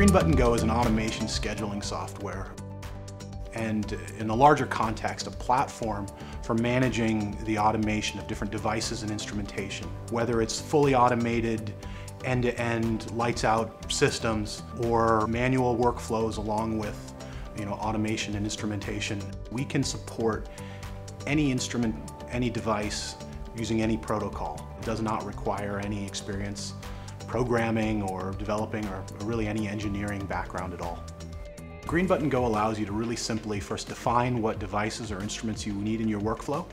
Green Button Go is an automation scheduling software and in a larger context, a platform for managing the automation of different devices and instrumentation. Whether it's fully automated, end-to-end, lights-out systems, or manual workflows along with you know, automation and instrumentation, we can support any instrument, any device, using any protocol. It does not require any experience programming or developing or really any engineering background at all. Green Button Go allows you to really simply first define what devices or instruments you need in your workflow,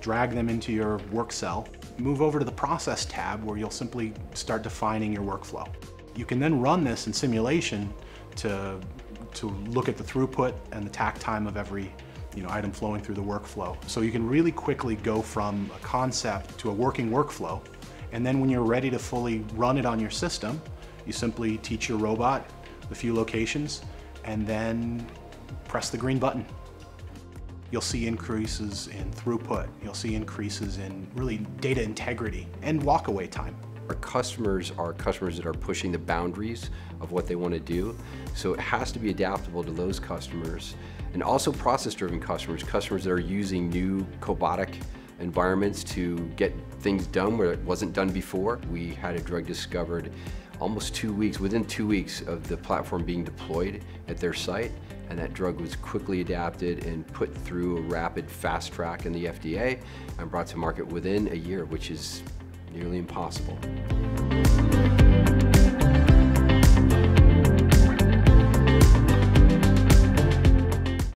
drag them into your work cell, move over to the Process tab where you'll simply start defining your workflow. You can then run this in simulation to, to look at the throughput and the takt time of every you know, item flowing through the workflow. So you can really quickly go from a concept to a working workflow, and then when you're ready to fully run it on your system, you simply teach your robot the few locations and then press the green button. You'll see increases in throughput. You'll see increases in really data integrity and walkaway time. Our customers are customers that are pushing the boundaries of what they want to do. So it has to be adaptable to those customers and also process-driven customers, customers that are using new cobotic environments to get things done where it wasn't done before. We had a drug discovered almost two weeks, within two weeks of the platform being deployed at their site, and that drug was quickly adapted and put through a rapid fast track in the FDA and brought to market within a year, which is nearly impossible.